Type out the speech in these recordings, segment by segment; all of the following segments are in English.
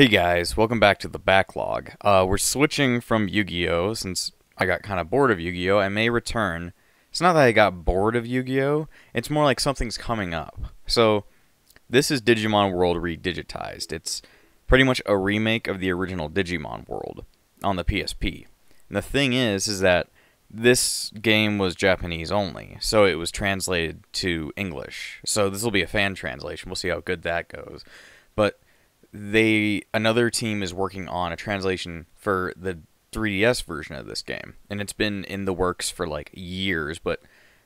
Hey guys, welcome back to the backlog. Uh, we're switching from Yu-Gi-Oh! since I got kind of bored of Yu-Gi-Oh! I may return. It's not that I got bored of Yu-Gi-Oh! It's more like something's coming up. So, this is Digimon World redigitized. It's pretty much a remake of the original Digimon World on the PSP. And the thing is, is that this game was Japanese only, so it was translated to English. So this will be a fan translation. We'll see how good that goes. But they another team is working on a translation for the 3DS version of this game, and it's been in the works for like years. But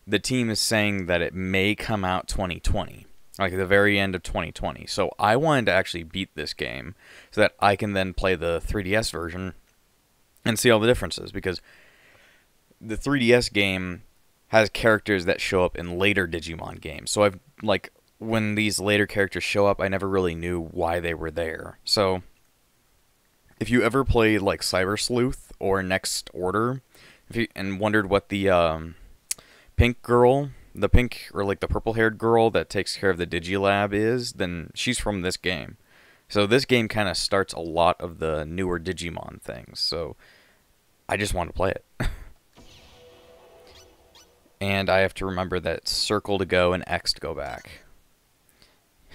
the team is saying that it may come out 2020, like the very end of 2020. So I wanted to actually beat this game so that I can then play the 3DS version and see all the differences because the 3DS game has characters that show up in later Digimon games. So I've like when these later characters show up, I never really knew why they were there. So, if you ever played like Cyber Sleuth or Next Order, if you and wondered what the um, pink girl, the pink or like the purple-haired girl that takes care of the Digilab is, then she's from this game. So this game kind of starts a lot of the newer Digimon things. So I just want to play it. and I have to remember that circle to go and X to go back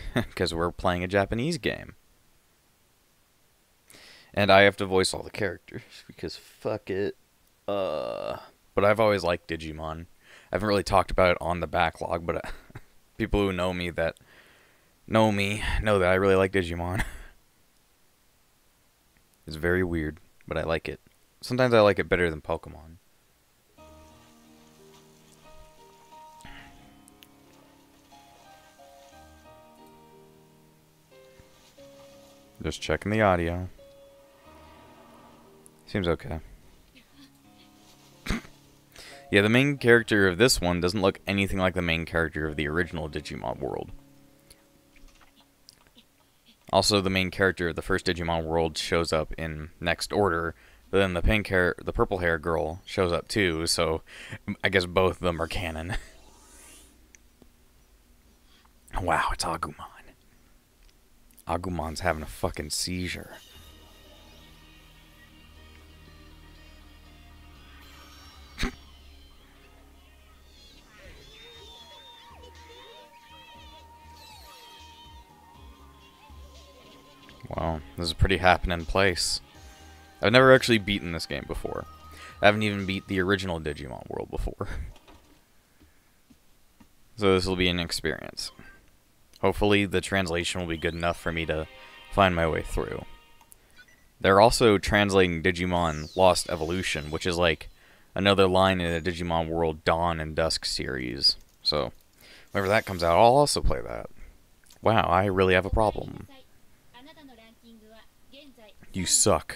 because we're playing a Japanese game. And I have to voice all the characters because fuck it. Uh, but I've always liked Digimon. I haven't really talked about it on the backlog, but uh, people who know me that know me know that I really like Digimon. it's very weird, but I like it. Sometimes I like it better than Pokemon. Just checking the audio. Seems okay. yeah, the main character of this one doesn't look anything like the main character of the original Digimon world. Also, the main character of the first Digimon world shows up in Next Order, but then the pink hair, the purple hair girl shows up too, so I guess both of them are canon. wow, it's Agumon. Agumon's having a fucking seizure. wow, this is a pretty happening place. I've never actually beaten this game before. I haven't even beat the original Digimon world before. so this will be an experience. Hopefully the translation will be good enough for me to find my way through. They're also translating Digimon Lost Evolution, which is like another line in the Digimon World Dawn and Dusk series. So, whenever that comes out, I'll also play that. Wow, I really have a problem. You suck.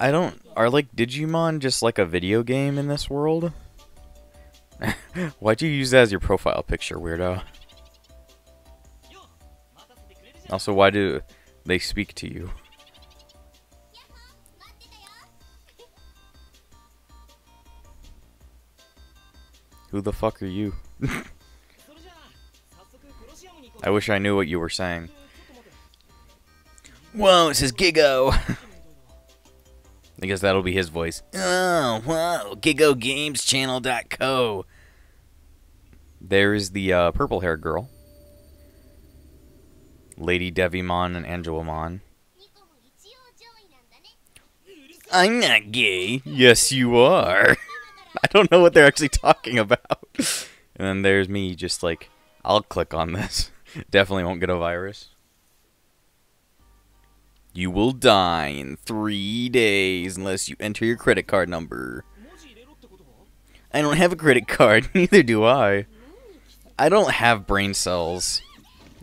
I don't... Are, like, Digimon just like a video game in this world? Why'd you use that as your profile picture, weirdo? Also, why do they speak to you? Who the fuck are you? I wish I knew what you were saying. Whoa, it says Gigo! I guess that'll be his voice. Oh, wow, GigoGamesChannel.co. There's the uh, purple haired girl. Lady Devimon and Angelamon. I'm not gay. Yes, you are. I don't know what they're actually talking about. and then there's me just like, I'll click on this. Definitely won't get a virus. You will die in three days unless you enter your credit card number. I don't have a credit card, neither do I. I don't have brain cells.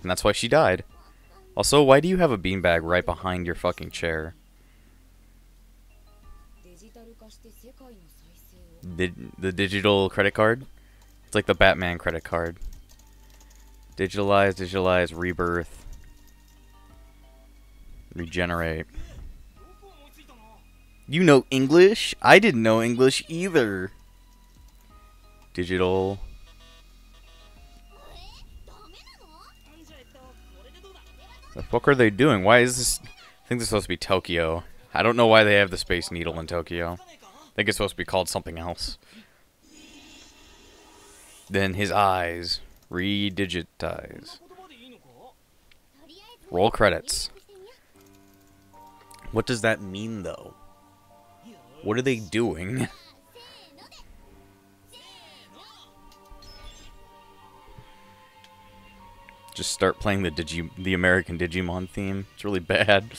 And that's why she died. Also, why do you have a beanbag right behind your fucking chair? The, the digital credit card? It's like the Batman credit card. Digitalize, digitalize, rebirth. Regenerate. You know English? I didn't know English either. Digital. The fuck are they doing? Why is this... I think this is supposed to be Tokyo. I don't know why they have the Space Needle in Tokyo. I think it's supposed to be called something else. Then his eyes redigitize. Roll credits. What does that mean, though? What are they doing? Just start playing the Digi the American Digimon theme. It's really bad.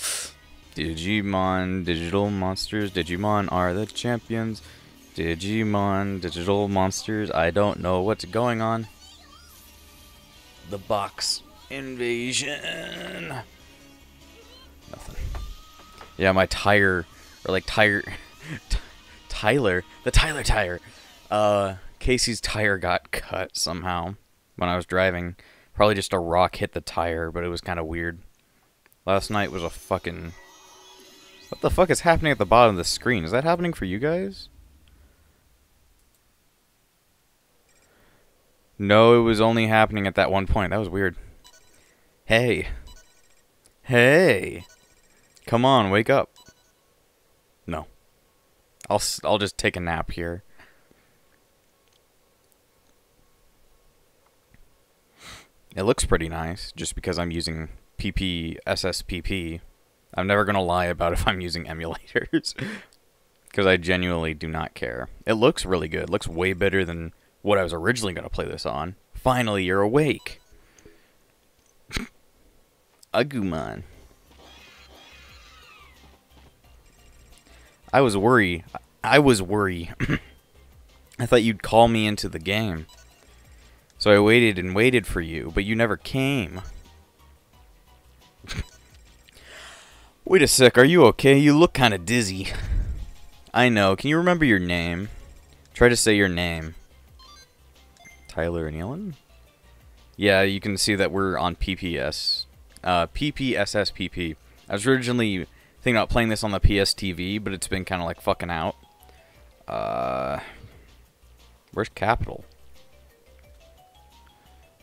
Digimon, digital monsters. Digimon are the champions. Digimon, digital monsters. I don't know what's going on. The box invasion. Yeah, my tire, or like tire, Tyler, the Tyler tire. Uh, Casey's tire got cut somehow when I was driving. Probably just a rock hit the tire, but it was kind of weird. Last night was a fucking... What the fuck is happening at the bottom of the screen? Is that happening for you guys? No, it was only happening at that one point. That was weird. Hey. Hey. Come on, wake up. No. I'll I'll just take a nap here. It looks pretty nice, just because I'm using PPSSPP. I'm never going to lie about if I'm using emulators. Because I genuinely do not care. It looks really good. It looks way better than what I was originally going to play this on. Finally, you're awake. Agumon. I was worried. I was worried. I thought you'd call me into the game. So I waited and waited for you, but you never came. Wait a sec, are you okay? You look kind of dizzy. I know, can you remember your name? Try to say your name. Tyler and Ellen? Yeah, you can see that we're on PPS. Uh, PPSSPP. I was originally thinking about playing this on the PS TV, but it's been kind of like fucking out. Uh, where's Capital?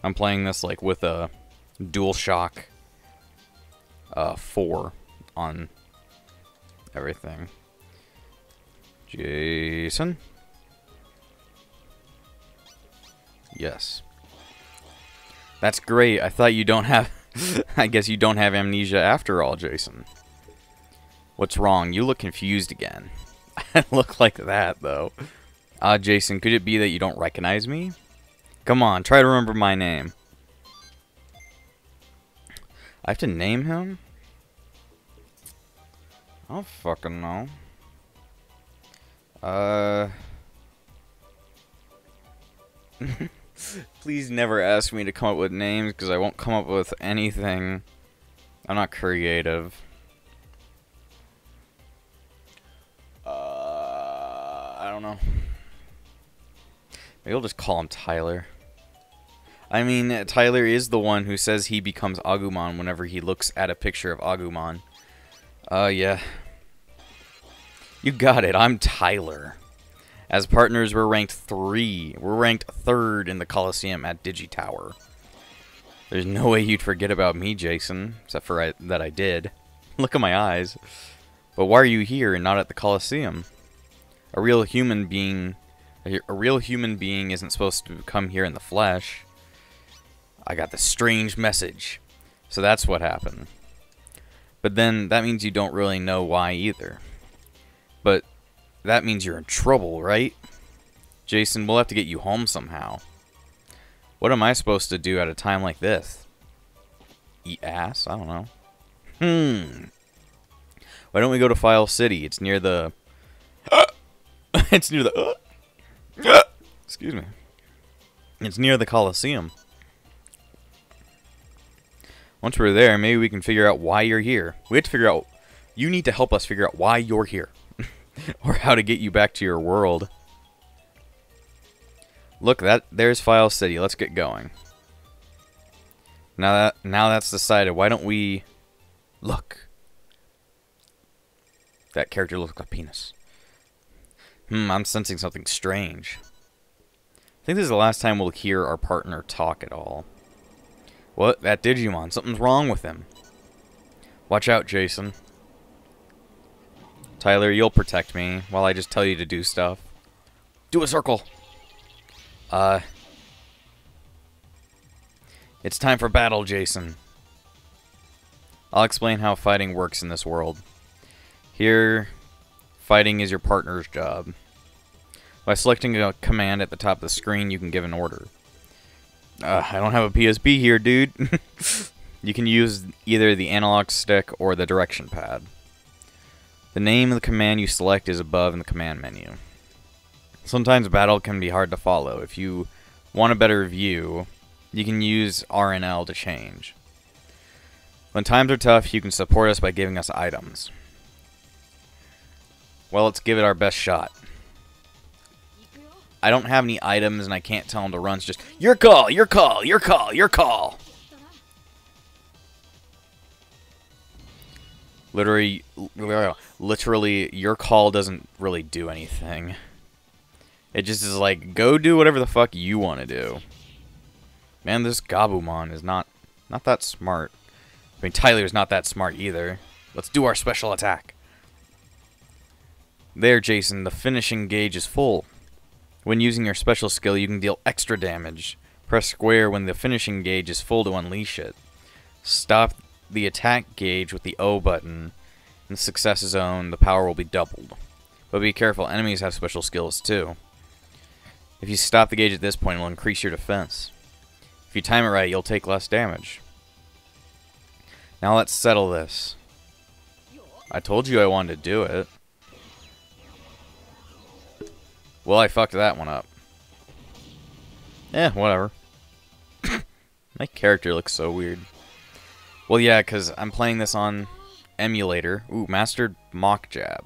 I'm playing this like with a DualShock uh, 4 on everything. Jason? Yes. That's great. I thought you don't have... I guess you don't have amnesia after all, Jason. What's wrong? You look confused again. I look like that, though. Ah, uh, Jason, could it be that you don't recognize me? Come on, try to remember my name. I have to name him? I don't fucking know. Uh... Please never ask me to come up with names, because I won't come up with anything. I'm not creative. Don't know. Maybe I'll just call him Tyler. I mean, Tyler is the one who says he becomes Agumon whenever he looks at a picture of Agumon. Uh, yeah. You got it, I'm Tyler. As partners, we're ranked 3. We're ranked 3rd in the Coliseum at Digitower. There's no way you'd forget about me, Jason, except for I, that I did. Look at my eyes. But why are you here and not at the Coliseum? A real human being a real human being isn't supposed to come here in the flesh. I got the strange message. So that's what happened. But then that means you don't really know why either. But that means you're in trouble, right? Jason, we'll have to get you home somehow. What am I supposed to do at a time like this? Eat ass? I don't know. Hmm. Why don't we go to File City? It's near the... it's near the... Excuse me. It's near the Coliseum. Once we're there, maybe we can figure out why you're here. We have to figure out... You need to help us figure out why you're here. or how to get you back to your world. Look, that there's File City. Let's get going. Now that now that's decided, why don't we look? That character looks like a penis. Hmm, I'm sensing something strange. I think this is the last time we'll hear our partner talk at all. What? That Digimon. Something's wrong with him. Watch out, Jason. Tyler, you'll protect me while I just tell you to do stuff. Do a circle. Uh. It's time for battle, Jason. I'll explain how fighting works in this world. Here, fighting is your partner's job. By selecting a command at the top of the screen, you can give an order. Uh, I don't have a PSP here, dude. you can use either the analog stick or the direction pad. The name of the command you select is above in the command menu. Sometimes battle can be hard to follow. If you want a better view, you can use RNL to change. When times are tough, you can support us by giving us items. Well, let's give it our best shot. I don't have any items and I can't tell him to run. It's just, your call, your call, your call, your call. Literally, literally, your call doesn't really do anything. It just is like, go do whatever the fuck you want to do. Man, this Gabumon is not, not that smart. I mean, Tyler's not that smart either. Let's do our special attack. There, Jason, the finishing gauge is full. When using your special skill, you can deal extra damage. Press square when the finishing gauge is full to unleash it. Stop the attack gauge with the O button. In success zone, the power will be doubled. But be careful, enemies have special skills too. If you stop the gauge at this point, it'll increase your defense. If you time it right, you'll take less damage. Now let's settle this. I told you I wanted to do it. Well, I fucked that one up. Eh, whatever. My character looks so weird. Well, yeah, because I'm playing this on emulator. Ooh, mastered mock jab.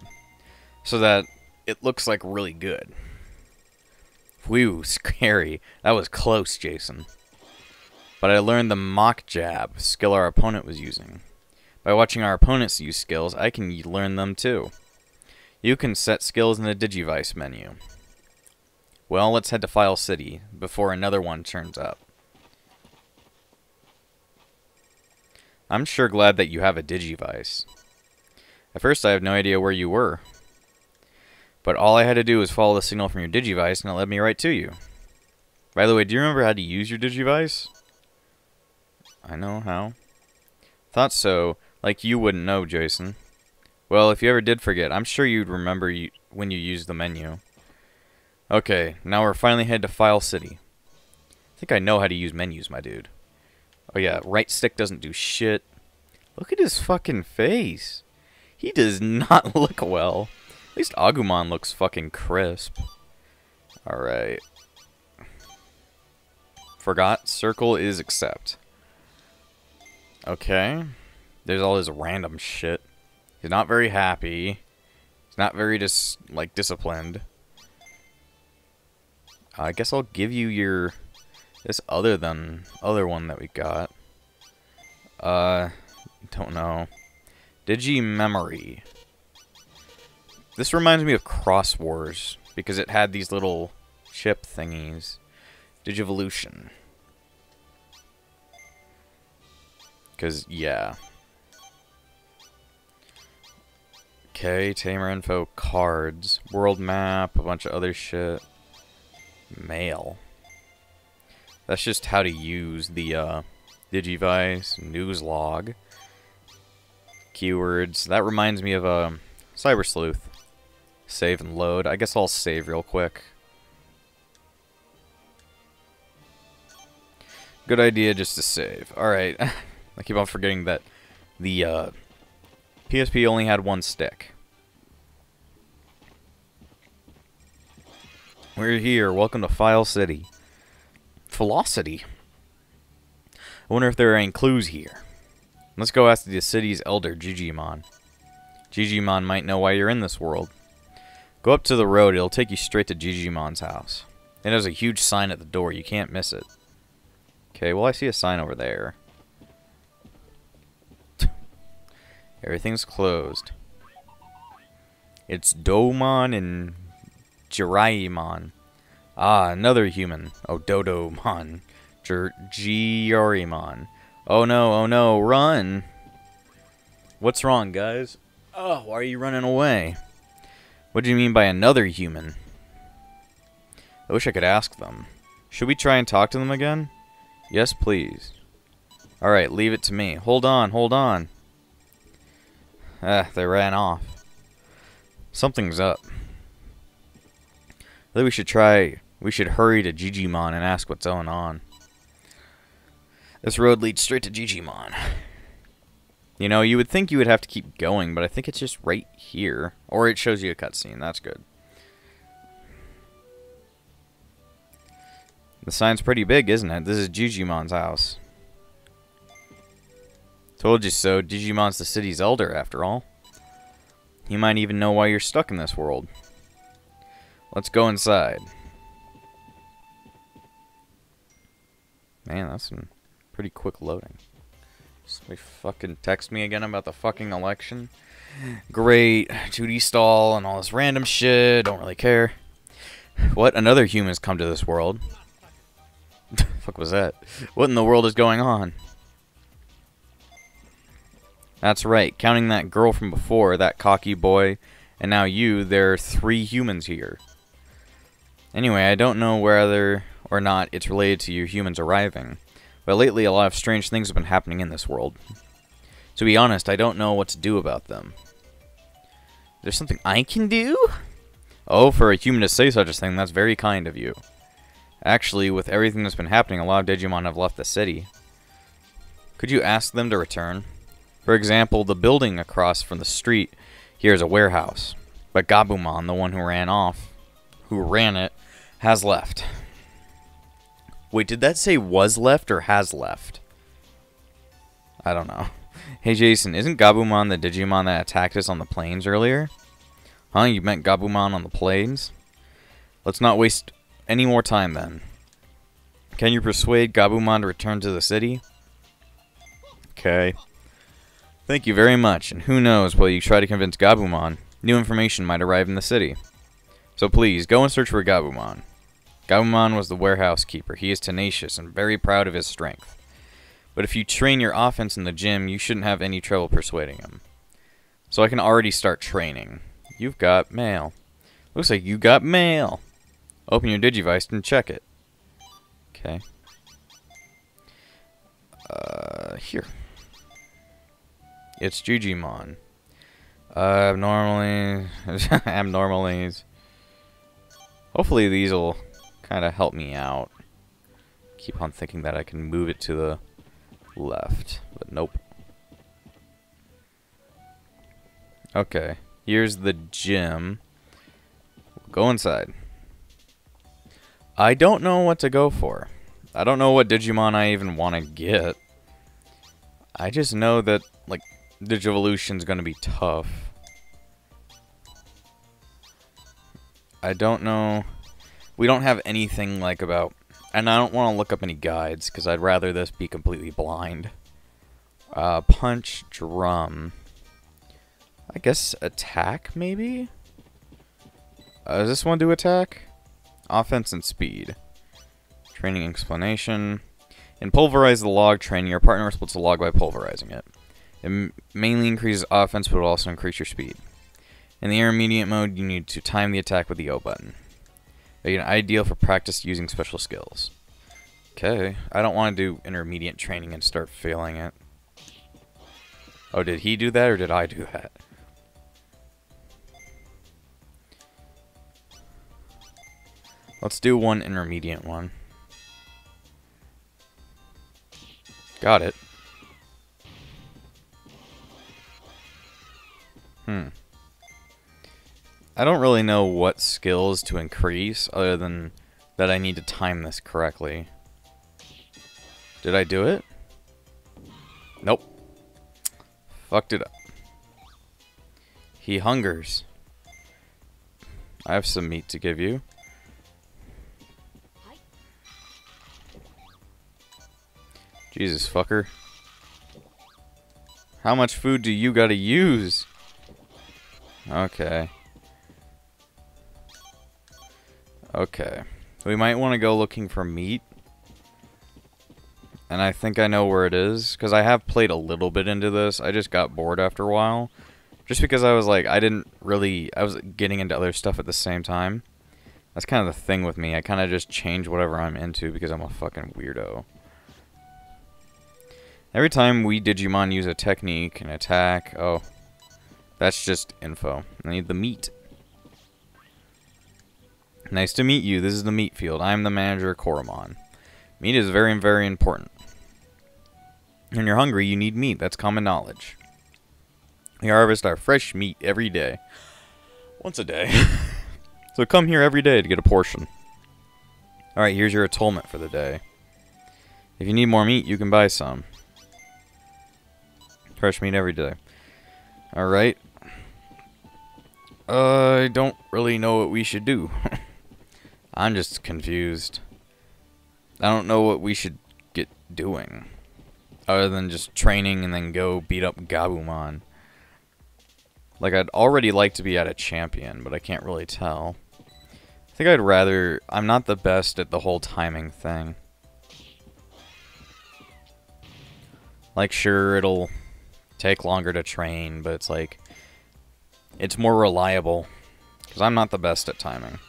So that it looks like really good. Whew, scary. That was close, Jason. But I learned the mock jab, skill our opponent was using. By watching our opponents use skills, I can learn them too. You can set skills in the Digivice menu. Well, let's head to File City before another one turns up. I'm sure glad that you have a Digivice. At first, I have no idea where you were. But all I had to do was follow the signal from your Digivice, and it led me right to you. By the way, do you remember how to use your Digivice? I know how. Thought so. Like you wouldn't know, Jason. Well, if you ever did forget, I'm sure you'd remember you, when you used the menu. Okay, now we're finally headed to File City. I think I know how to use menus, my dude. Oh yeah, right stick doesn't do shit. Look at his fucking face. He does not look well. At least Agumon looks fucking crisp. Alright. Forgot, circle is accept. Okay. There's all this random shit. He's not very happy. He's not very dis like disciplined. I guess I'll give you your this other than other one that we got. Uh, don't know. Digi Memory. This reminds me of Cross Wars because it had these little chip thingies. Digivolution. Because, yeah. Okay, Tamer info, cards, world map, a bunch of other shit. Mail. That's just how to use the uh, Digivice news log. Keywords. That reminds me of a uh, Cyber Sleuth. Save and load. I guess I'll save real quick. Good idea just to save. Alright. I keep on forgetting that the uh, PSP only had one stick. We're here. Welcome to File City. Velocity. I wonder if there are any clues here. Let's go ask the city's elder, Jijimon. Jijimon might know why you're in this world. Go up to the road. It'll take you straight to Jijimon's house. And there's a huge sign at the door. You can't miss it. Okay, well, I see a sign over there. Everything's closed. It's Domon and Jiraimon. Ah, another human. Oh, Dodomon. Giorimon. Oh no, oh no, run! What's wrong, guys? Oh, why are you running away? What do you mean by another human? I wish I could ask them. Should we try and talk to them again? Yes, please. Alright, leave it to me. Hold on, hold on. Ah, they ran off. Something's up. Think we should try... We should hurry to Jijimon and ask what's going on. This road leads straight to Jijimon. You know, you would think you would have to keep going, but I think it's just right here. Or it shows you a cutscene. That's good. The sign's pretty big, isn't it? This is Jijimon's house. Told you so. Digimon's the city's elder, after all. He might even know why you're stuck in this world. Let's go inside. Man, that's some pretty quick loading. Somebody fucking text me again about the fucking election. Great. 2D stall and all this random shit. Don't really care. What? Another human's come to this world. fuck was that? What in the world is going on? That's right. Counting that girl from before, that cocky boy, and now you, there are three humans here. Anyway, I don't know whether or not it's related to you humans arriving. But lately, a lot of strange things have been happening in this world. To be honest, I don't know what to do about them. There's something I can do? Oh, for a human to say such a thing, that's very kind of you. Actually, with everything that's been happening, a lot of Digimon have left the city. Could you ask them to return? For example, the building across from the street here is a warehouse. But Gabumon, the one who ran off, who ran it, has left. Wait, did that say was left or has left? I don't know. Hey Jason, isn't Gabumon the Digimon that attacked us on the plains earlier? Huh? You meant Gabumon on the plains? Let's not waste any more time then. Can you persuade Gabumon to return to the city? Okay. Thank you very much, and who knows, while you try to convince Gabumon, new information might arrive in the city. So please, go and search for Gabumon. Gabumon was the warehouse keeper. He is tenacious and very proud of his strength. But if you train your offense in the gym, you shouldn't have any trouble persuading him. So I can already start training. You've got mail. Looks like you got mail. Open your Digivice and check it. Okay. Uh, here. It's Jijimon. Uh, abnormally... abnormalities. Hopefully these will kind of help me out. Keep on thinking that I can move it to the left, but nope. Okay, here's the gym. Go inside. I don't know what to go for. I don't know what Digimon I even want to get. I just know that, like, Digivolution's gonna be tough. I don't know we don't have anything like about... And I don't want to look up any guides, because I'd rather this be completely blind. Uh, punch, drum. I guess attack, maybe? Uh, does this one do attack? Offense and speed. Training explanation. In pulverize the log training, your partner splits the log by pulverizing it. It mainly increases offense, but will also increase your speed. In the intermediate mode, you need to time the attack with the O button. Again, ideal for practice using special skills. Okay, I don't want to do intermediate training and start failing it. Oh, did he do that or did I do that? Let's do one intermediate one. Got it. Hmm. I don't really know what skills to increase other than that I need to time this correctly. Did I do it? Nope. Fucked it up. He hungers. I have some meat to give you. Jesus, fucker. How much food do you gotta use? Okay. Okay. We might want to go looking for meat. and I think I know where it is, because I have played a little bit into this. I just got bored after a while. Just because I was like, I didn't really, I was getting into other stuff at the same time. That's kind of the thing with me. I kind of just change whatever I'm into because I'm a fucking weirdo. Every time we Digimon use a technique, an attack, oh, that's just info. I need the meat. Nice to meet you. This is the meat field. I'm the manager, of Koromon. Meat is very, very important. When you're hungry, you need meat. That's common knowledge. We harvest our fresh meat every day. Once a day. so come here every day to get a portion. Alright, here's your atonement for the day. If you need more meat, you can buy some. Fresh meat every day. Alright. Uh, I don't really know what we should do. I'm just confused. I don't know what we should get doing. Other than just training and then go beat up Gabumon. Like, I'd already like to be at a champion, but I can't really tell. I think I'd rather... I'm not the best at the whole timing thing. Like, sure, it'll take longer to train, but it's like... It's more reliable. Because I'm not the best at timing.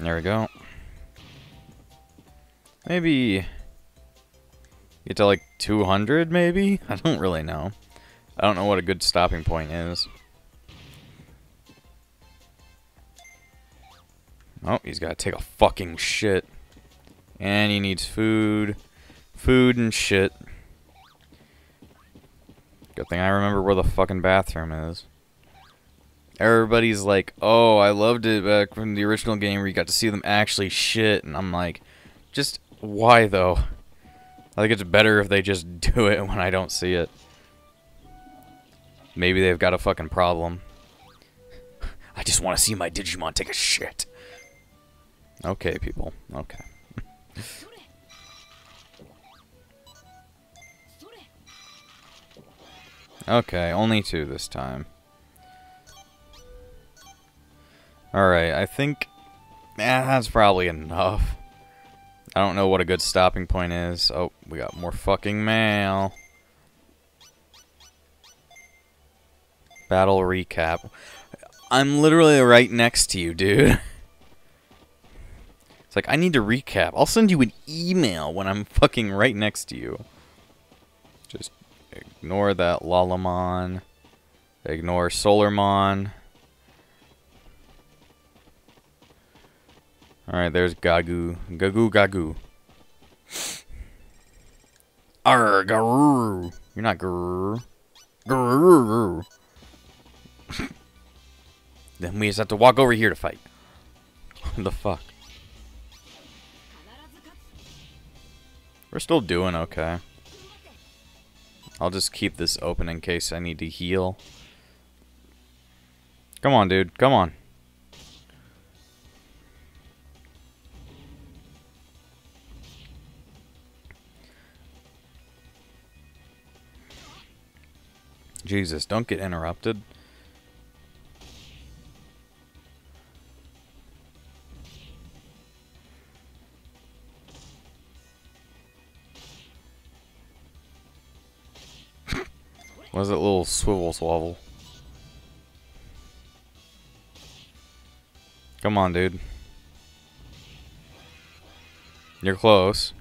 There we go. Maybe get to like 200 maybe? I don't really know. I don't know what a good stopping point is. Oh, he's got to take a fucking shit. And he needs food. Food and shit. Good thing I remember where the fucking bathroom is everybody's like, "Oh, I loved it back from the original game where you got to see them actually shit," and I'm like, just why though? I think it's better if they just do it when I don't see it. Maybe they've got a fucking problem. I just want to see my Digimon take a shit. Okay, people. Okay. okay, only two this time. Alright, I think eh, that's probably enough. I don't know what a good stopping point is. Oh, we got more fucking mail. Battle recap. I'm literally right next to you, dude. It's like, I need to recap. I'll send you an email when I'm fucking right next to you. Just ignore that Lalamon. Ignore Solarmon. Alright, there's Gagu. Gagu Gagu. Arr. You're not Garuru. Garuru. then we just have to walk over here to fight. What the fuck? We're still doing okay. I'll just keep this open in case I need to heal. Come on, dude. Come on. Jesus, don't get interrupted. What's that little swivel swavel? Come on, dude. You're close.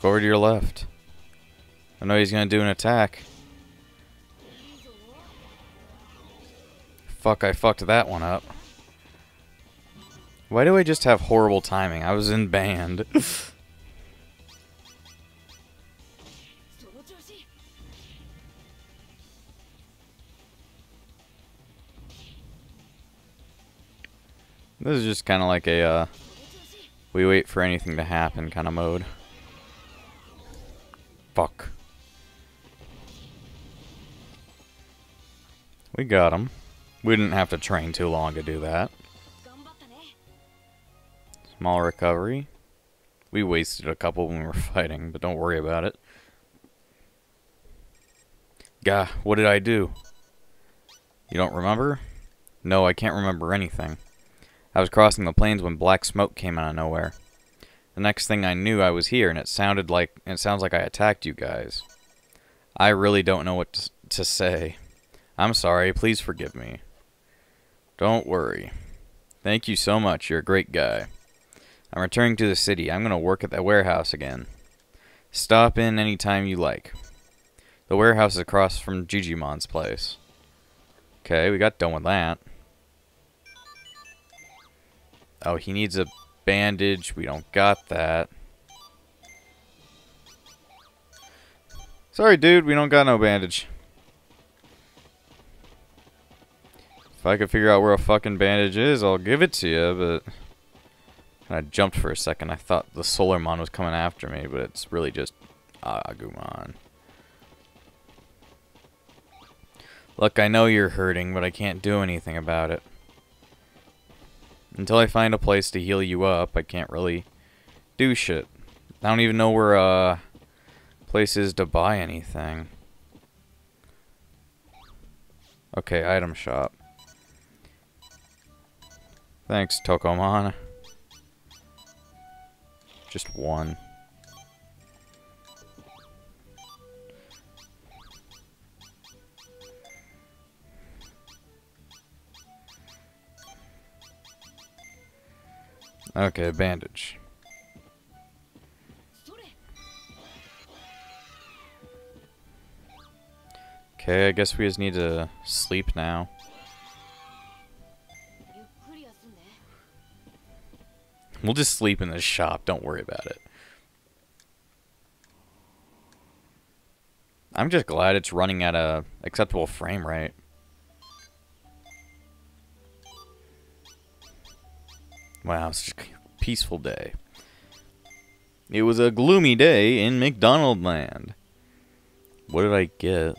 Go over to your left. I know he's going to do an attack. Fuck, I fucked that one up. Why do I just have horrible timing? I was in band. This is just kind of like a, uh, we wait for anything to happen kind of mode. Fuck. We got him. We didn't have to train too long to do that. Small recovery. We wasted a couple when we were fighting, but don't worry about it. Gah, what did I do? You don't remember? No, I can't remember anything. I was crossing the plains when black smoke came out of nowhere. The next thing I knew, I was here, and it sounded like it sounds like I attacked you guys. I really don't know what to, to say. I'm sorry. Please forgive me. Don't worry. Thank you so much. You're a great guy. I'm returning to the city. I'm going to work at that warehouse again. Stop in any time you like. The warehouse is across from Jijimon's place. Okay, we got done with that. Oh, he needs a bandage. We don't got that. Sorry, dude. We don't got no bandage. If I could figure out where a fucking bandage is, I'll give it to you, but... I jumped for a second. I thought the Solarmon was coming after me, but it's really just Agumon. Look, I know you're hurting, but I can't do anything about it. Until I find a place to heal you up, I can't really do shit. I don't even know where uh place is to buy anything. Okay, item shop. Thanks, Tokomon. Just one. Okay, bandage. Okay, I guess we just need to sleep now. We'll just sleep in the shop, don't worry about it. I'm just glad it's running at a acceptable frame rate. Wow, it's a peaceful day. It was a gloomy day in McDonald Land. What did I get?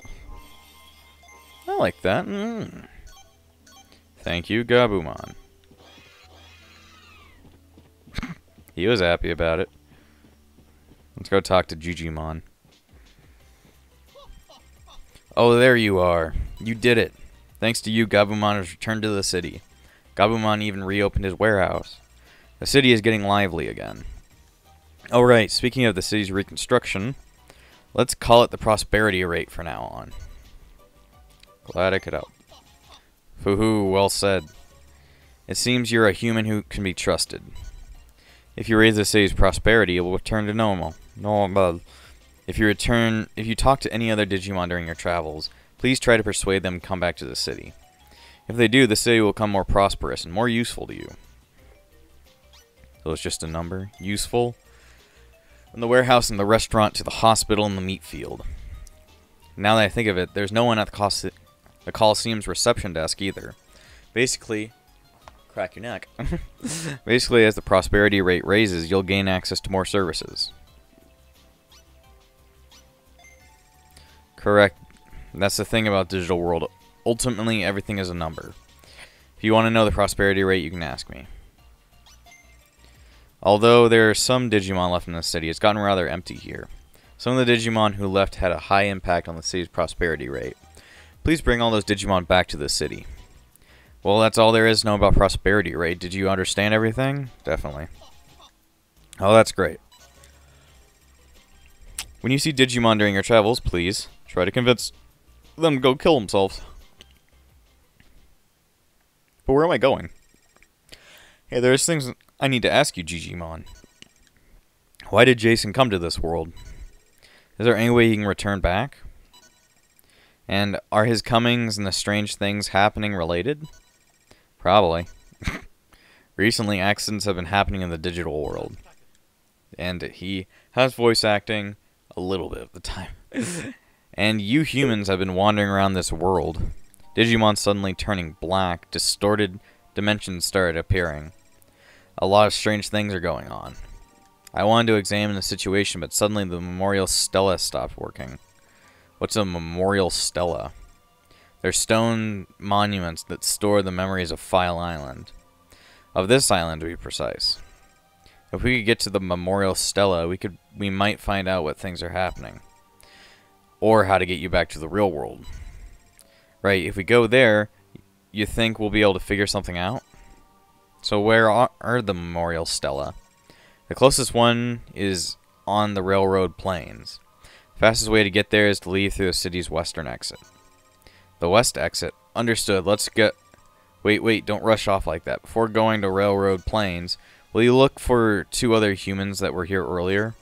I like that. Mm. Thank you, Gabumon. He was happy about it. Let's go talk to Jijimon. Oh, there you are. You did it. Thanks to you, Gabumon has returned to the city. Gabumon even reopened his warehouse. The city is getting lively again. Alright, speaking of the city's reconstruction, let's call it the prosperity rate for now on. Glad I could help. Foo-hoo, well said. It seems you're a human who can be trusted. If you raise the city's prosperity, it will return to normal. Normal. If you return, if you talk to any other Digimon during your travels, please try to persuade them to come back to the city. If they do, the city will become more prosperous and more useful to you. So it's just a number. Useful. From the warehouse and the restaurant to the hospital and the meat field. Now that I think of it, there's no one at the, Coliseum, the Coliseum's reception desk either. Basically, crack your neck. Basically, as the prosperity rate raises, you'll gain access to more services. Correct. That's the thing about digital world. Ultimately, everything is a number. If you want to know the prosperity rate, you can ask me. Although there are some Digimon left in the city, it's gotten rather empty here. Some of the Digimon who left had a high impact on the city's prosperity rate. Please bring all those Digimon back to the city. Well, that's all there is to know about prosperity right? Did you understand everything? Definitely. Oh, that's great. When you see Digimon during your travels, please try to convince them to go kill themselves. But where am I going? Hey, there's things I need to ask you, Jijimon. Why did Jason come to this world? Is there any way he can return back? And are his comings and the strange things happening related? Probably. Recently, accidents have been happening in the digital world. And he has voice acting a little bit of the time. and you humans have been wandering around this world. Digimon suddenly turning black, distorted dimensions started appearing. A lot of strange things are going on. I wanted to examine the situation, but suddenly the memorial stela stopped working. What's a memorial stela? They're stone monuments that store the memories of File Island. Of this island, to be precise. If we could get to the memorial stela, we could we might find out what things are happening. or how to get you back to the real world. Right, if we go there, you think we'll be able to figure something out? So where are the memorial stela? The closest one is on the railroad plains. The fastest way to get there is to leave through the city's western exit. The west exit. Understood. Let's get... Wait, wait, don't rush off like that. Before going to railroad plains, will you look for two other humans that were here earlier?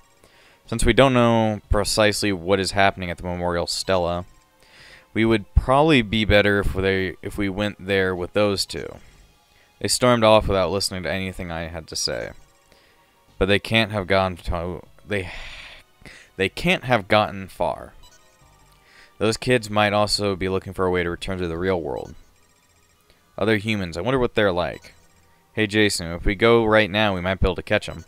Since we don't know precisely what is happening at the Memorial Stella, we would probably be better if they if we went there with those two. They stormed off without listening to anything I had to say. But they can't have gone to they they can't have gotten far. Those kids might also be looking for a way to return to the real world. Other humans, I wonder what they're like. Hey Jason, if we go right now, we might be able to catch them.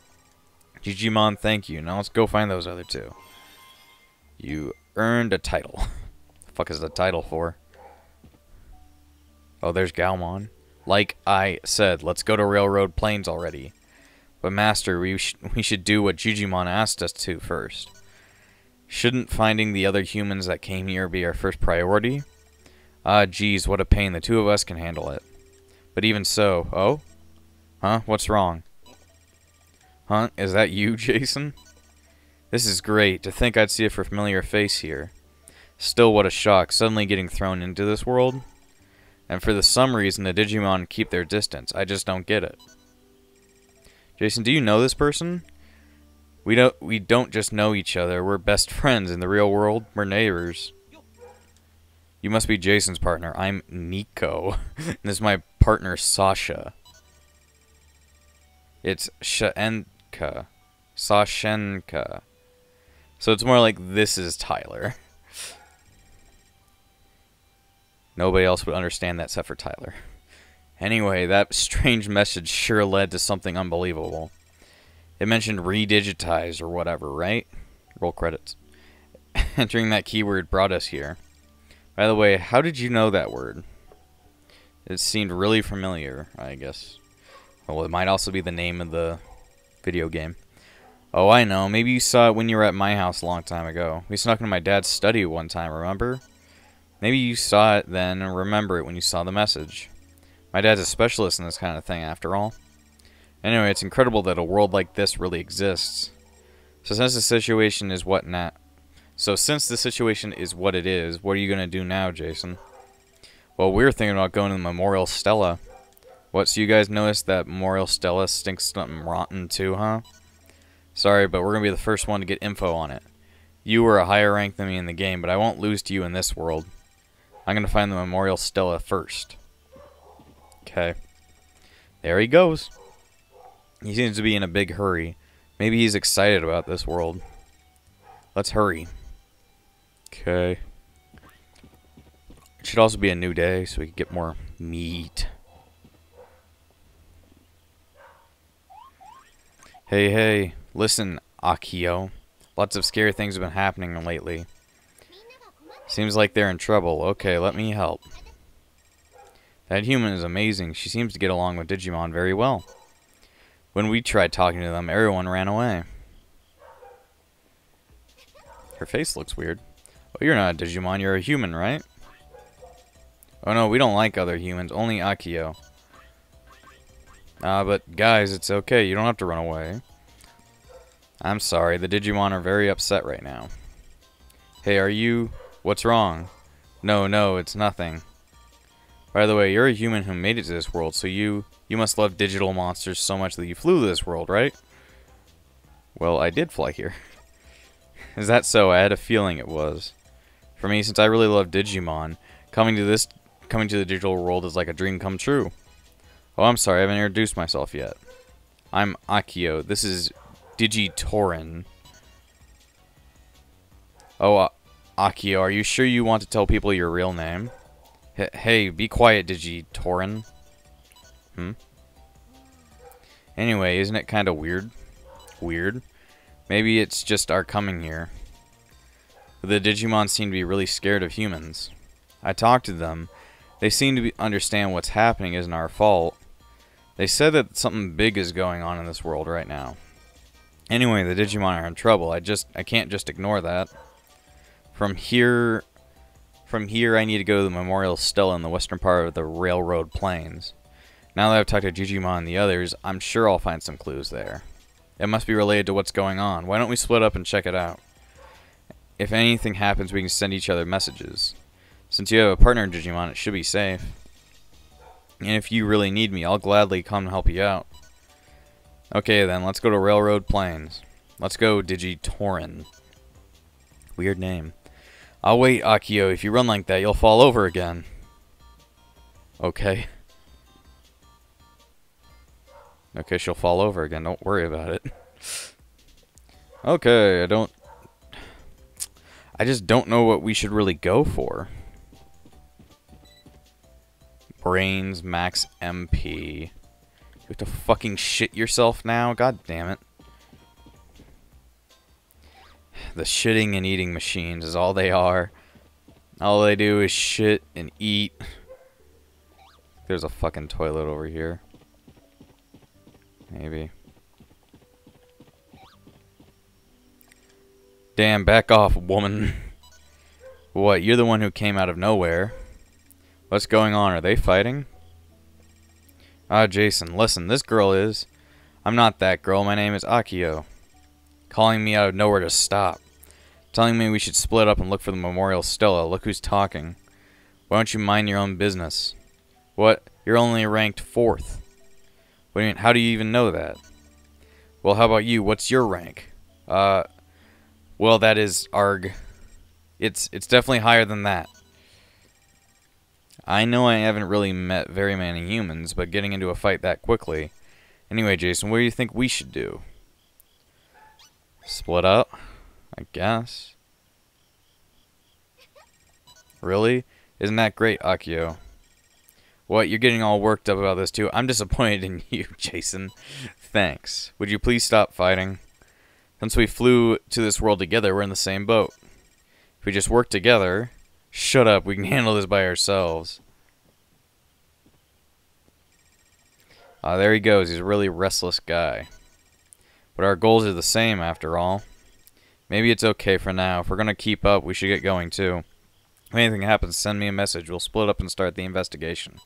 Jijimon, thank you. Now let's go find those other two. You earned a title. the fuck is the title for? Oh, there's Galmon. Like I said, let's go to Railroad Plains already. But Master, we, sh we should do what Jijimon asked us to first. Shouldn't finding the other humans that came here be our first priority? Ah, geez, what a pain. The two of us can handle it. But even so, oh? Huh? What's wrong? Huh? Is that you, Jason? This is great. To think I'd see a familiar face here. Still, what a shock, suddenly getting thrown into this world. And for the some reason, the Digimon keep their distance. I just don't get it. Jason, do you know this person? We don't we don't just know each other. We're best friends in the real world. We're neighbors. You must be Jason's partner. I'm Nico. this is my partner Sasha. It's Shaenka. Sashenka. So it's more like this is Tyler. Nobody else would understand that except for Tyler. Anyway, that strange message sure led to something unbelievable. It mentioned redigitize or whatever, right? Roll credits. Entering that keyword brought us here. By the way, how did you know that word? It seemed really familiar, I guess. Well, it might also be the name of the video game. Oh, I know. Maybe you saw it when you were at my house a long time ago. We snuck into my dad's study one time, remember? Maybe you saw it then and remember it when you saw the message. My dad's a specialist in this kind of thing, after all. Anyway, it's incredible that a world like this really exists. So since the situation is what now... So since the situation is what it is, what are you going to do now, Jason? Well, we are thinking about going to the Memorial Stella. What, so you guys noticed that Memorial Stella stinks something rotten too, huh? Sorry, but we're going to be the first one to get info on it. You were a higher rank than me in the game, but I won't lose to you in this world. I'm going to find the Memorial Stella first. Okay. There he goes. He seems to be in a big hurry. Maybe he's excited about this world. Let's hurry. Okay. It should also be a new day so we can get more meat. Hey, hey. Listen, Akio. Lots of scary things have been happening lately. Seems like they're in trouble. Okay, let me help. That human is amazing. She seems to get along with Digimon very well. When we tried talking to them, everyone ran away. Her face looks weird. Oh, you're not a Digimon, you're a human, right? Oh no, we don't like other humans, only Akio. Ah, uh, but guys, it's okay, you don't have to run away. I'm sorry, the Digimon are very upset right now. Hey, are you... What's wrong? No, no, it's nothing. By the way, you're a human who made it to this world, so you you must love digital monsters so much that you flew to this world, right? Well, I did fly here. Is that so? I had a feeling it was. For me, since I really love Digimon, coming to this coming to the digital world is like a dream come true. Oh, I'm sorry, I haven't introduced myself yet. I'm Akio. This is Digitorin. Oh, uh, Akio, are you sure you want to tell people your real name? Hey, be quiet, Digitorin. Hmm? Anyway, isn't it kind of weird? Weird? Maybe it's just our coming here. The Digimon seem to be really scared of humans. I talked to them. They seem to be, understand what's happening isn't our fault. They said that something big is going on in this world right now. Anyway, the Digimon are in trouble. I just I can't just ignore that. From here, from here, I need to go to the Memorial Stella in the western part of the Railroad Plains. Now that I've talked to Jijimon and the others, I'm sure I'll find some clues there. It must be related to what's going on. Why don't we split up and check it out? If anything happens, we can send each other messages. Since you have a partner in Digimon, it should be safe. And if you really need me, I'll gladly come help you out. Okay then, let's go to Railroad Plains. Let's go Digitorin. Weird name. I'll wait, Akio. If you run like that, you'll fall over again. Okay. Okay, she'll fall over again. Don't worry about it. okay, I don't... I just don't know what we should really go for. Brains, max MP. You have to fucking shit yourself now? God damn it. The shitting and eating machines is all they are. All they do is shit and eat. There's a fucking toilet over here. Maybe. Damn, back off, woman. what, you're the one who came out of nowhere. What's going on? Are they fighting? Ah, Jason, listen, this girl is... I'm not that girl. My name is Akio. Calling me out of nowhere to stop. Telling me we should split up and look for the Memorial Stella. Look who's talking. Why don't you mind your own business? What? You're only ranked fourth. What do you mean? How do you even know that? Well, how about you? What's your rank? Uh, well, that is arg. It's it's definitely higher than that. I know I haven't really met very many humans, but getting into a fight that quickly. Anyway, Jason, what do you think we should do? Split up? I guess. Really? Isn't that great, Akio? What, you're getting all worked up about this too? I'm disappointed in you, Jason. Thanks. Would you please stop fighting? Since we flew to this world together, we're in the same boat. If we just work together... Shut up, we can handle this by ourselves. Ah, uh, there he goes. He's a really restless guy. But our goals are the same, after all. Maybe it's okay for now. If we're going to keep up, we should get going, too. If anything happens, send me a message. We'll split up and start the investigation.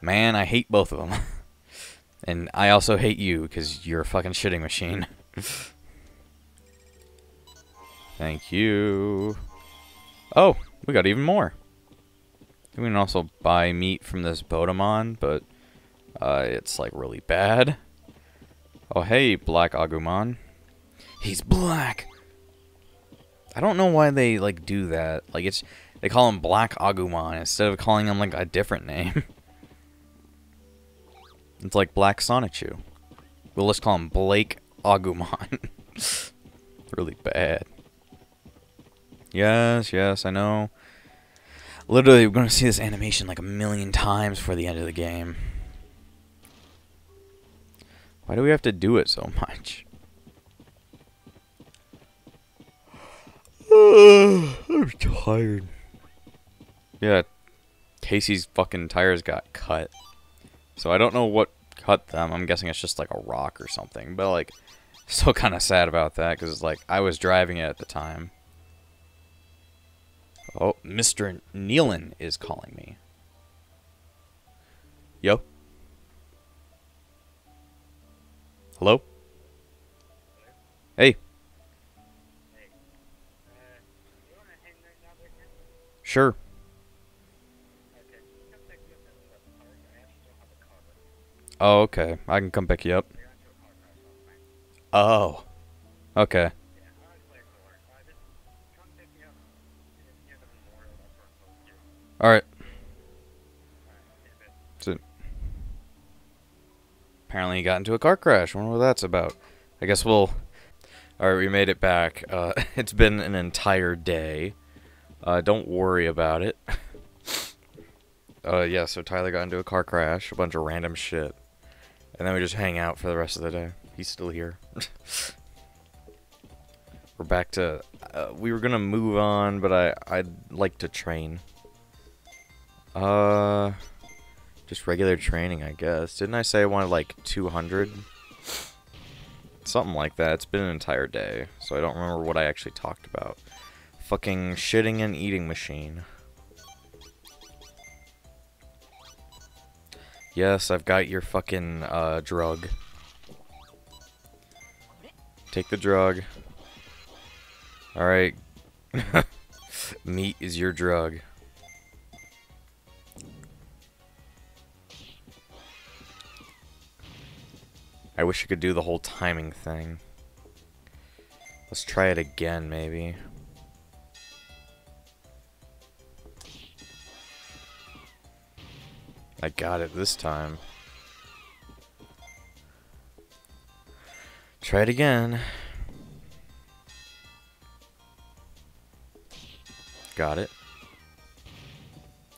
Man, I hate both of them. and I also hate you, because you're a fucking shitting machine. Thank you. Oh, we got even more. We can also buy meat from this Botamon, but uh, it's like really bad. Oh, hey, Black Agumon. He's black! I don't know why they like do that. Like it's they call him Black Agumon instead of calling him like a different name. it's like Black Sonichu. We'll just call him Blake Agumon. really bad. Yes, yes, I know. Literally, we're going to see this animation like a million times for the end of the game. Why do we have to do it so much? I'm tired. Yeah, Casey's fucking tires got cut. So I don't know what cut them. I'm guessing it's just like a rock or something. But like, still kind of sad about that because like I was driving it at the time. Oh, Mr. Nealon is calling me. Yo. Hello? Hey. Sure. Oh, okay. I can come pick you up. Oh. Okay. Alright. Apparently he got into a car crash. I wonder what that's about. I guess we'll... Alright, we made it back. Uh, it's been an entire day. Uh, don't worry about it. uh, yeah, so Tyler got into a car crash, a bunch of random shit. And then we just hang out for the rest of the day. He's still here. We're back to... Uh, we were gonna move on, but I, I'd like to train. Uh... Just regular training, I guess. Didn't I say I wanted, like, 200? Something like that. It's been an entire day, so I don't remember what I actually talked about. Fucking shitting and eating machine. Yes, I've got your fucking uh, drug. Take the drug. Alright. Meat is your drug. I wish I could do the whole timing thing. Let's try it again, maybe. I got it this time. Try it again. Got it.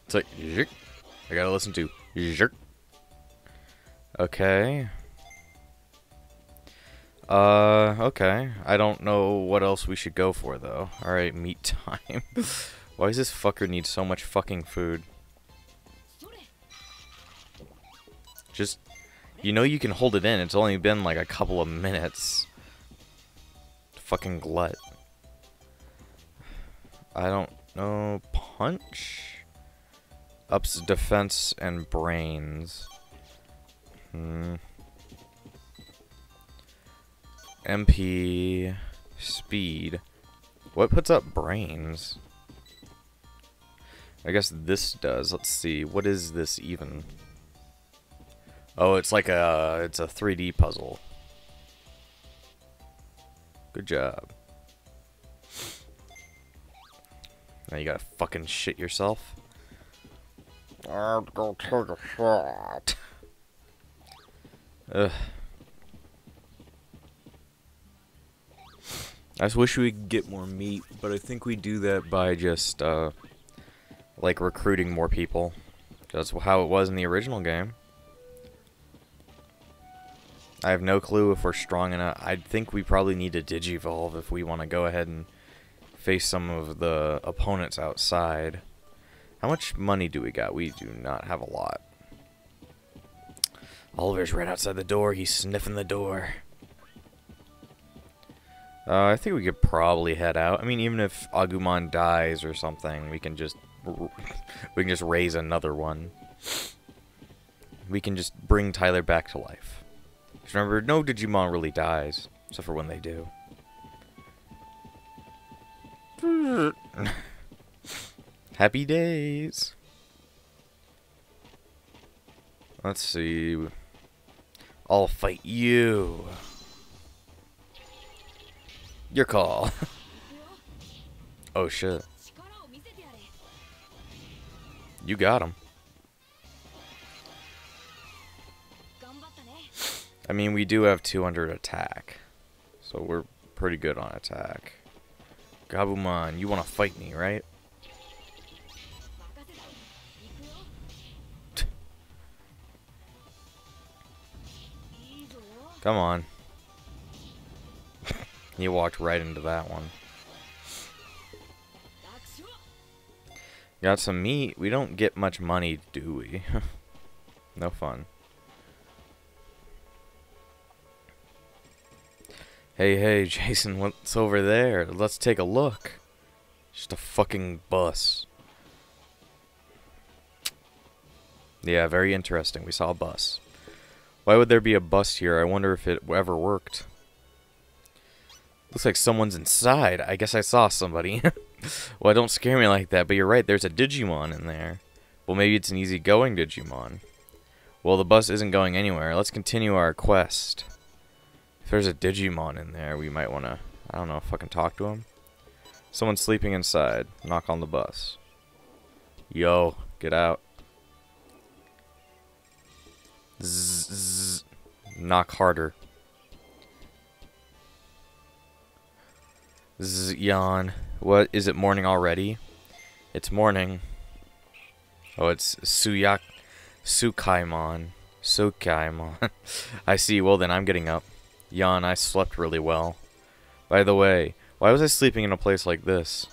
It's like. I gotta listen to. Okay. Uh, okay. I don't know what else we should go for, though. Alright, meat time. Why does this fucker need so much fucking food? Just, you know you can hold it in. It's only been like a couple of minutes. Fucking glut. I don't know. Punch? Ups defense and brains. Hmm. MP speed. What puts up brains? I guess this does. Let's see. What is this even? Oh, it's like a it's a 3D puzzle. Good job. Now you gotta fucking shit yourself. I'll go take a shot. Ugh. I just wish we could get more meat, but I think we do that by just, uh, like recruiting more people. That's how it was in the original game. I have no clue if we're strong enough. I think we probably need to digivolve if we want to go ahead and face some of the opponents outside. How much money do we got? We do not have a lot. Oliver's right outside the door. He's sniffing the door. Uh, I think we could probably head out. I mean, even if Agumon dies or something, we can just we can just raise another one. We can just bring Tyler back to life. remember, no Digimon really dies, except for when they do. Happy days. Let's see. I'll fight you. Your call. oh shit. You got him. I mean, we do have 200 attack. So we're pretty good on attack. Gabumon, you want to fight me, right? Come on. You walked right into that one. Got some meat. We don't get much money, do we? no fun. Hey, hey, Jason, what's over there? Let's take a look. Just a fucking bus. Yeah, very interesting. We saw a bus. Why would there be a bus here? I wonder if it ever worked. Looks like someone's inside. I guess I saw somebody. well, don't scare me like that, but you're right. There's a Digimon in there. Well, maybe it's an easy-going Digimon. Well, the bus isn't going anywhere. Let's continue our quest. If there's a Digimon in there, we might want to, I don't know, fucking talk to him. Someone's sleeping inside. Knock on the bus. Yo, get out. Zzz, knock harder. Zzz, yawn. What is it morning already? It's morning. Oh, it's Suyak Sukaimon. Tsukaimon. I see. Well then I'm getting up. Yawn, I slept really well. By the way, why was I sleeping in a place like this?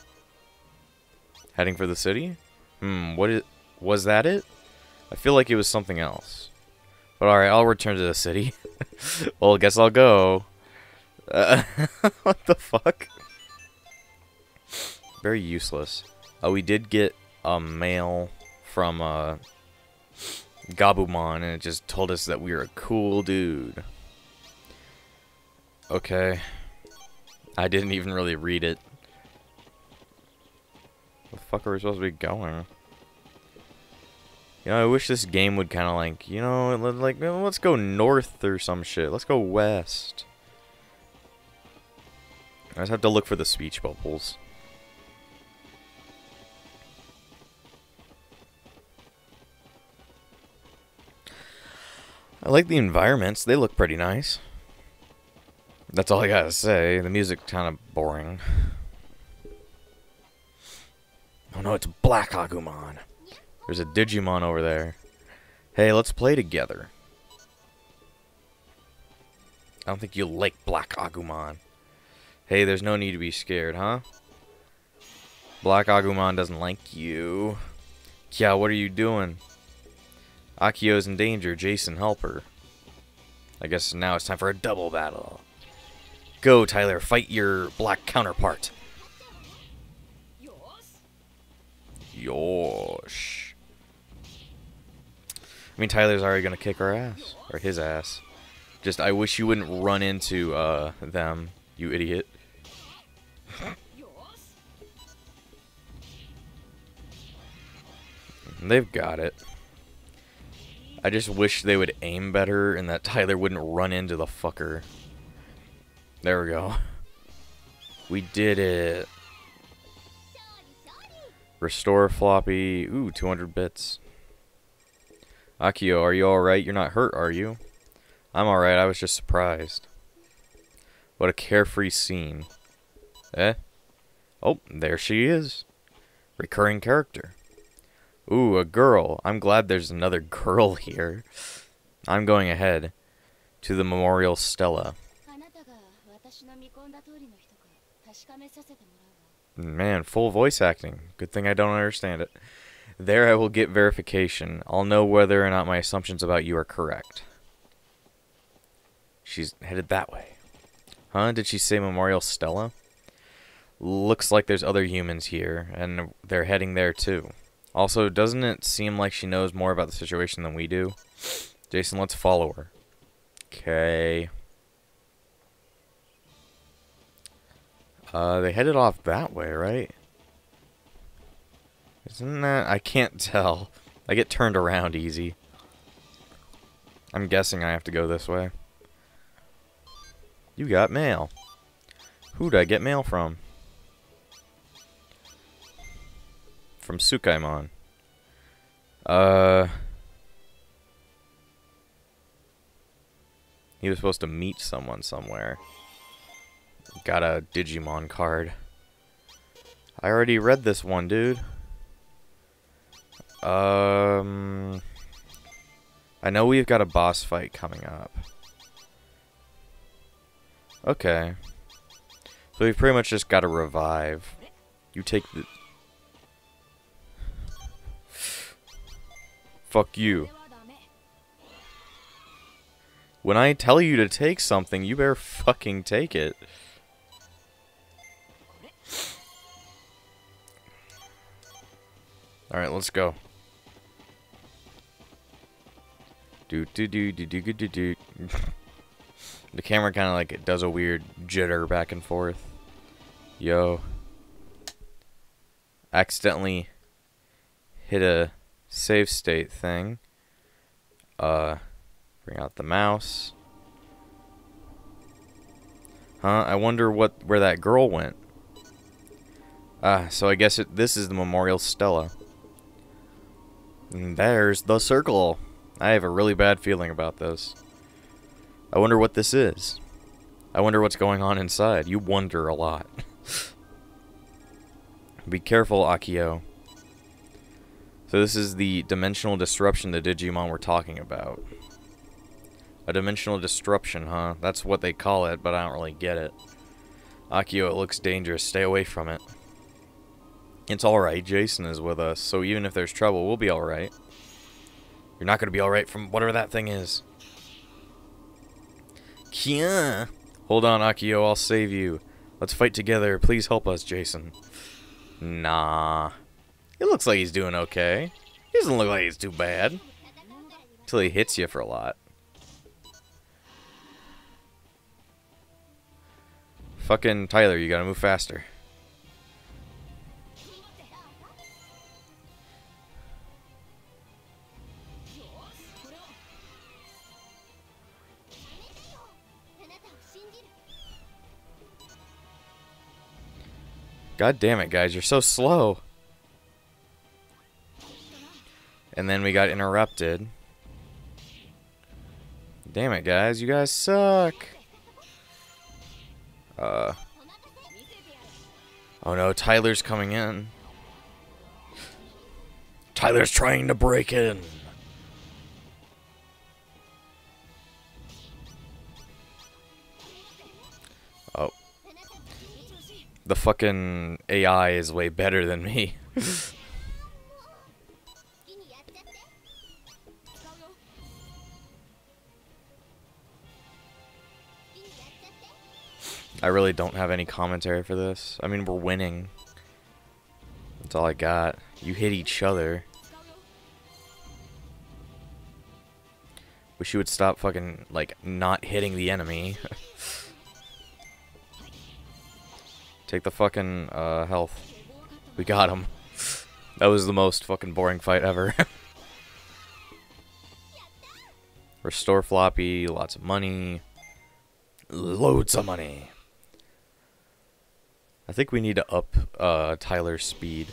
Heading for the city? Hmm, what is, was that it? I feel like it was something else. But alright, I'll return to the city. well, guess I'll go. Uh, what the fuck? Very useless. Oh, we did get a mail from uh, Gabumon, and it just told us that we are a cool dude. Okay. I didn't even really read it. The fuck are we supposed to be going? You know, I wish this game would kind of like, you know, like, let's go north or some shit. Let's go west. I just have to look for the speech bubbles. I like the environments. They look pretty nice. That's all I gotta say. The music kind of boring. Oh no, it's Black Agumon. There's a Digimon over there. Hey, let's play together. I don't think you'll like Black Agumon. Hey, there's no need to be scared, huh? Black Agumon doesn't like you. Yeah, what are you doing? Akio's in danger. Jason, help her. I guess now it's time for a double battle. Go, Tyler. Fight your black counterpart. Yosh. I mean, Tyler's already going to kick our ass. Or his ass. Just, I wish you wouldn't run into uh, them, you idiot. They've got it. I just wish they would aim better and that Tyler wouldn't run into the fucker. There we go. We did it. Restore floppy. Ooh, 200 bits. Akio, are you alright? You're not hurt, are you? I'm alright, I was just surprised. What a carefree scene. Eh? Oh, there she is. Recurring character. Ooh, a girl. I'm glad there's another girl here. I'm going ahead to the Memorial stella. Man, full voice acting. Good thing I don't understand it. There I will get verification. I'll know whether or not my assumptions about you are correct. She's headed that way. Huh? Did she say Memorial Stella? Looks like there's other humans here, and they're heading there too. Also, doesn't it seem like she knows more about the situation than we do? Jason, let's follow her. Okay. Uh, they headed off that way, right? Isn't that... I can't tell. I get turned around easy. I'm guessing I have to go this way. You got mail. Who'd I get mail from? From Tsukaimon. Uh... He was supposed to meet someone somewhere. Got a Digimon card. I already read this one, dude. Um... I know we've got a boss fight coming up. Okay. So we've pretty much just got to revive. You take the... Fuck you. When I tell you to take something, you better fucking take it. Alright, let's go. Do do do do do do do. The camera kind of like it does a weird jitter back and forth. Yo. Accidentally hit a save state thing. Uh, bring out the mouse. Huh? I wonder what where that girl went. Ah, so I guess it, this is the Memorial Stella. And there's the circle. I have a really bad feeling about this. I wonder what this is. I wonder what's going on inside. You wonder a lot. Be careful, Akio. So this is the dimensional disruption the Digimon were talking about. A dimensional disruption, huh? That's what they call it, but I don't really get it. Akio, it looks dangerous. Stay away from it. It's alright. Jason is with us, so even if there's trouble, we'll be alright. You're not going to be alright from whatever that thing is. Kia! Hold on, Akio. I'll save you. Let's fight together. Please help us, Jason. Nah. It looks like he's doing okay. He doesn't look like he's too bad. Until he hits you for a lot. Fucking Tyler, you gotta move faster. God damn it, guys, you're so slow. And then we got interrupted. Damn it, guys, you guys suck. Uh. Oh no, Tyler's coming in. Tyler's trying to break in. Oh. The fucking AI is way better than me. I really don't have any commentary for this. I mean, we're winning. That's all I got. You hit each other. Wish you would stop fucking, like, not hitting the enemy. Take the fucking, uh, health. We got him. That was the most fucking boring fight ever. Restore floppy, lots of money. Loads of money. I think we need to up uh, Tyler's speed.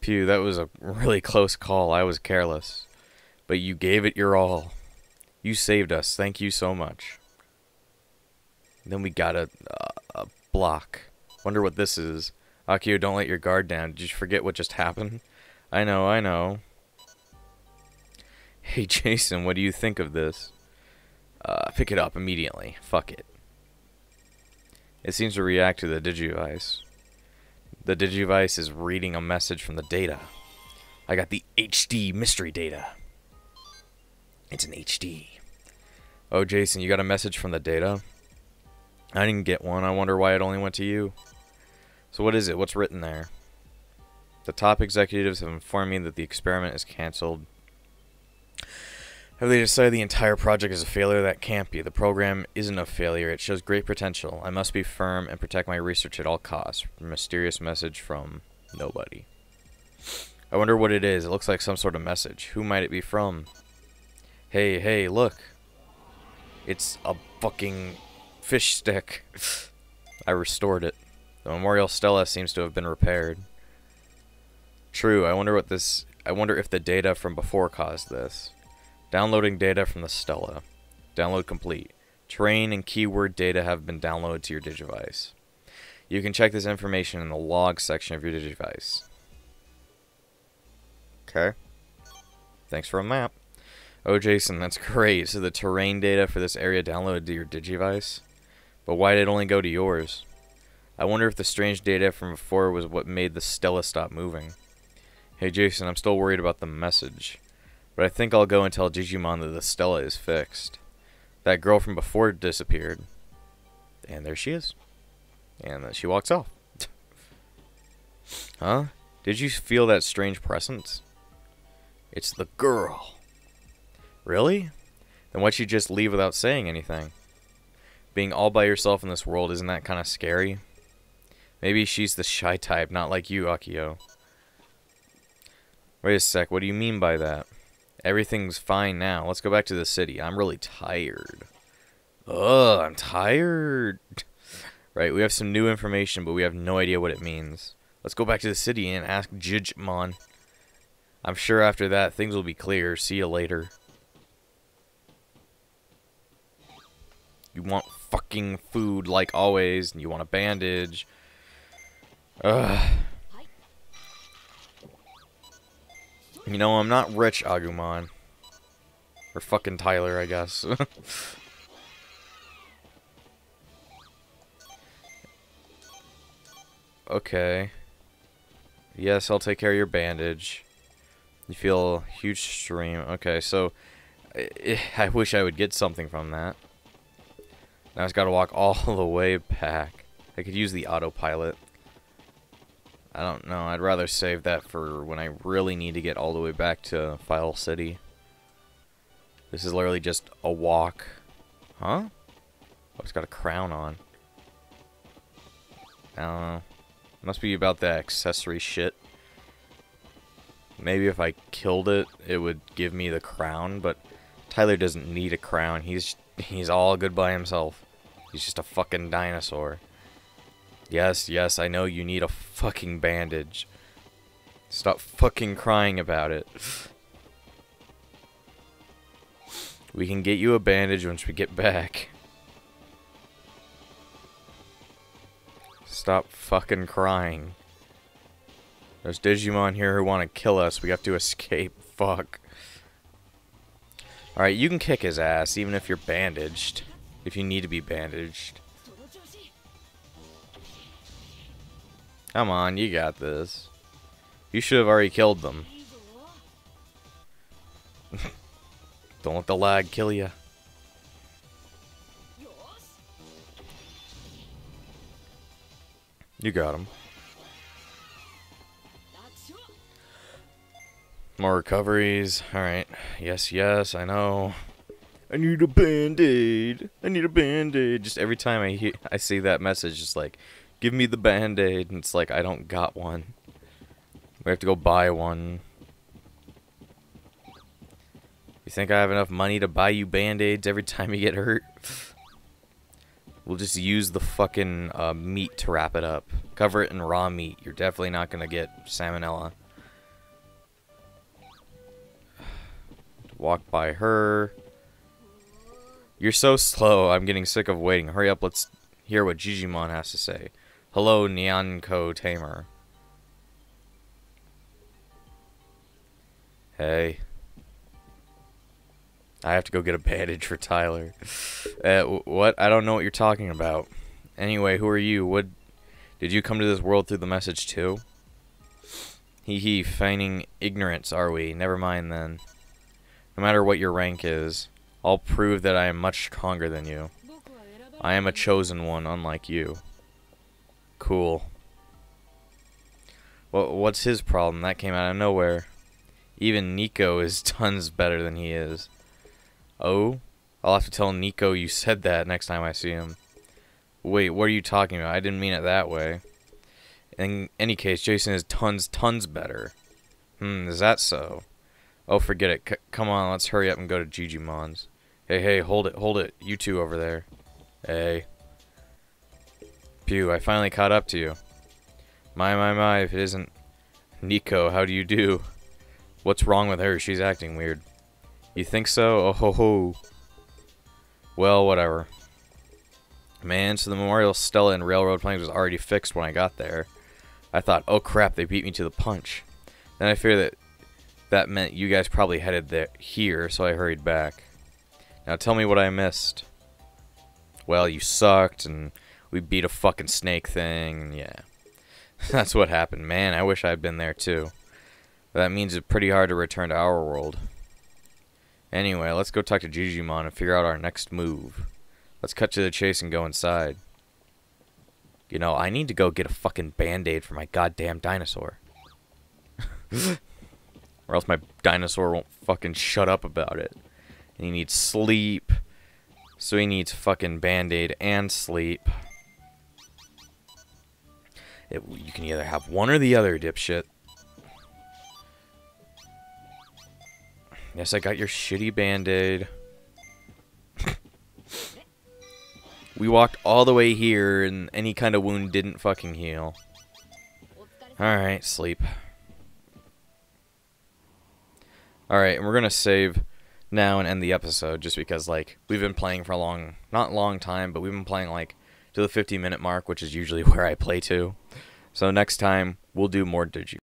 Pew, that was a really close call. I was careless. But you gave it your all. You saved us. Thank you so much. Then we got a, a block. Wonder what this is. Akio, don't let your guard down. Did you forget what just happened? I know, I know. Hey, Jason, what do you think of this? Uh, pick it up immediately. Fuck it. It seems to react to the Digivice. The Digivice is reading a message from the data. I got the HD mystery data. It's an HD. Oh, Jason, you got a message from the data? I didn't get one. I wonder why it only went to you. So what is it? What's written there? The top executives have informed me that the experiment is cancelled have they decided the entire project is a failure? That can't be. The program isn't a failure. It shows great potential. I must be firm and protect my research at all costs. Mysterious message from nobody. I wonder what it is. It looks like some sort of message. Who might it be from? Hey, hey, look. It's a fucking fish stick. I restored it. The memorial stela seems to have been repaired. True, I wonder what this... I wonder if the data from before caused this. Downloading data from the Stella. Download complete. Terrain and keyword data have been downloaded to your Digivice. You can check this information in the log section of your Digivice. Okay. Thanks for a map. Oh, Jason, that's great. So the terrain data for this area downloaded to your Digivice? But why did it only go to yours? I wonder if the strange data from before was what made the Stella stop moving. Hey, Jason, I'm still worried about the message. But I think I'll go and tell Digimon that the Stella is fixed. That girl from before disappeared. And there she is. And then she walks off. huh? Did you feel that strange presence? It's the girl. Really? Then why'd you just leave without saying anything? Being all by yourself in this world, isn't that kind of scary? Maybe she's the shy type, not like you, Akio. Wait a sec, what do you mean by that? Everything's fine now. Let's go back to the city. I'm really tired. Ugh, I'm tired. right, we have some new information, but we have no idea what it means. Let's go back to the city and ask Jijimon. I'm sure after that, things will be clear. See you later. You want fucking food like always, and you want a bandage. Ugh. You know, I'm not rich, Agumon. Or fucking Tyler, I guess. okay. Yes, I'll take care of your bandage. You feel huge stream. Okay, so... I, eh, eh, I wish I would get something from that. Now I just gotta walk all the way back. I could use the autopilot. I don't know. I'd rather save that for when I really need to get all the way back to File City. This is literally just a walk. Huh? Oh, it's got a crown on. I don't know. Must be about the accessory shit. Maybe if I killed it, it would give me the crown, but Tyler doesn't need a crown. He's he's all good by himself. He's just a fucking dinosaur. Yes, yes, I know you need a fucking bandage. Stop fucking crying about it. We can get you a bandage once we get back. Stop fucking crying. There's Digimon here who want to kill us. We have to escape. Fuck. Alright, you can kick his ass even if you're bandaged. If you need to be bandaged. Come on, you got this. You should have already killed them. Don't let the lag kill you. You got him. More recoveries. Alright. Yes, yes, I know. I need a band-aid. I need a band-aid. Just every time I hear I see that message, just like, Give me the band-aid. And it's like, I don't got one. We have to go buy one. You think I have enough money to buy you band-aids every time you get hurt? We'll just use the fucking uh, meat to wrap it up. Cover it in raw meat. You're definitely not to get salmonella. Walk by her. You're so slow. I'm getting sick of waiting. Hurry up. Let's hear what Jijimon has to say. Hello, Nyanko Tamer. Hey. I have to go get a bandage for Tyler. Uh, what? I don't know what you're talking about. Anyway, who are you? What? Did you come to this world through the message too? Hee hee, feigning ignorance, are we? Never mind then. No matter what your rank is, I'll prove that I am much stronger than you. I am a chosen one, unlike you. Cool. Well, what's his problem? That came out of nowhere. Even Nico is tons better than he is. Oh? I'll have to tell Nico you said that next time I see him. Wait, what are you talking about? I didn't mean it that way. In any case, Jason is tons, tons better. Hmm, is that so? Oh, forget it. C come on, let's hurry up and go to Jijimon's. Hey, hey, hold it, hold it. You two over there. Hey. Pew, I finally caught up to you. My, my, my, if it isn't... Nico, how do you do? What's wrong with her? She's acting weird. You think so? Oh ho ho. Well, whatever. Man, so the Memorial Stella and Railroad Plains was already fixed when I got there. I thought, oh crap, they beat me to the punch. Then I feared that that meant you guys probably headed there here, so I hurried back. Now tell me what I missed. Well, you sucked, and we beat a fucking snake thing, yeah. That's what happened. Man, I wish I'd been there too. But that means it's pretty hard to return to our world. Anyway, let's go talk to Jijimon and figure out our next move. Let's cut to the chase and go inside. You know, I need to go get a fucking band-aid for my goddamn dinosaur. or else my dinosaur won't fucking shut up about it. And he needs sleep. So he needs fucking band-aid and sleep. It, you can either have one or the other, dipshit. Yes, I got your shitty band-aid. we walked all the way here, and any kind of wound didn't fucking heal. Alright, sleep. Alright, and we're gonna save now and end the episode, just because, like, we've been playing for a long, not long time, but we've been playing, like, to the 50 minute mark, which is usually where I play to. So next time, we'll do more Digi.